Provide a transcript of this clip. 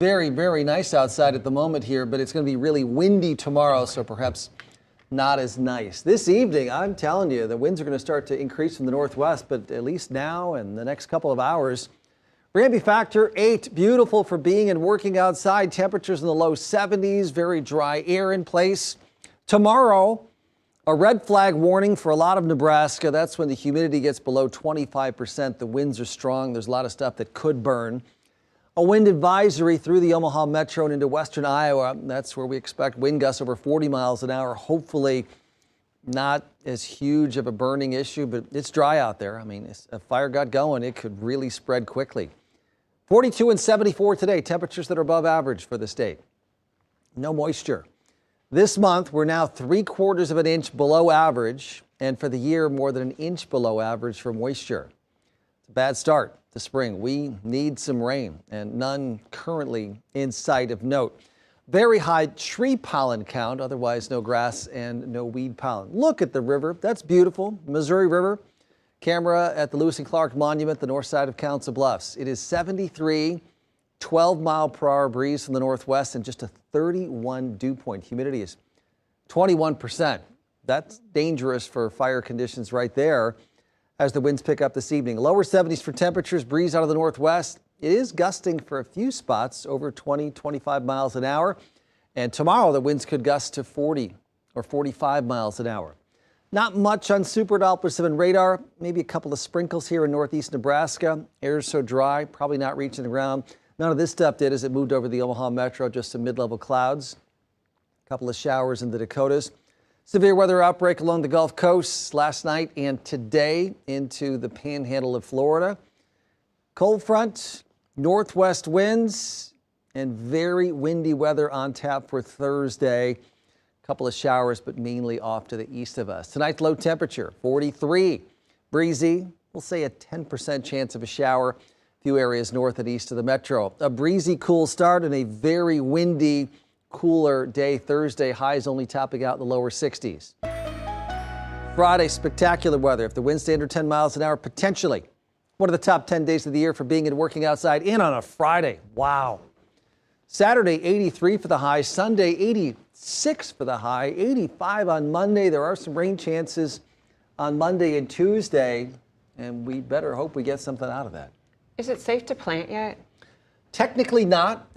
Very, very nice outside at the moment here, but it's going to be really windy tomorrow, so perhaps not as nice. This evening, I'm telling you, the winds are going to start to increase from the northwest, but at least now and the next couple of hours. Randby factor eight, beautiful for being and working outside. Temperatures in the low 70s, very dry air in place. Tomorrow, a red flag warning for a lot of Nebraska. That's when the humidity gets below 25%. The winds are strong. There's a lot of stuff that could burn. A wind advisory through the Omaha metro and into western Iowa. That's where we expect wind gusts over 40 miles an hour. Hopefully, not as huge of a burning issue, but it's dry out there. I mean, if a fire got going, it could really spread quickly. 42 and 74 today, temperatures that are above average for the state. No moisture. This month, we're now three quarters of an inch below average, and for the year, more than an inch below average for moisture. It's a bad start to spring. We need some rain, and none currently in sight of note. Very high tree pollen count, otherwise, no grass and no weed pollen. Look at the river. That's beautiful. Missouri River. Camera at the Lewis and Clark Monument, the north side of Council Bluffs. It is 73, 12 mile per hour breeze from the northwest, and just a 31 dew point. Humidity is 21%. That's dangerous for fire conditions right there as the winds pick up this evening. Lower 70s for temperatures, breeze out of the northwest. It is gusting for a few spots over 20, 25 miles an hour. And tomorrow, the winds could gust to 40 or 45 miles an hour. Not much on Super Doppler 7 radar, maybe a couple of sprinkles here in northeast Nebraska. Air is so dry, probably not reaching the ground. None of this stuff did as it moved over the Omaha Metro, just some mid level clouds. A couple of showers in the Dakotas. Severe weather outbreak along the Gulf Coast last night and today into the panhandle of Florida. Cold front, northwest winds, and very windy weather on tap for Thursday. A couple of showers, but mainly off to the east of us. Tonight's low temperature 43, breezy. We'll say a 10% chance of a shower. Few areas north and east of the metro. A breezy, cool start and a very windy, cooler day Thursday. Highs only topping out in the lower 60s. Friday, spectacular weather. If the winds stay under 10 miles an hour, potentially one of the top 10 days of the year for being and working outside. in on a Friday, wow. Saturday, 83 for the high. Sunday, 86 for the high. 85 on Monday. There are some rain chances on Monday and Tuesday, and we better hope we get something out of that. Is it safe to plant yet? Technically not.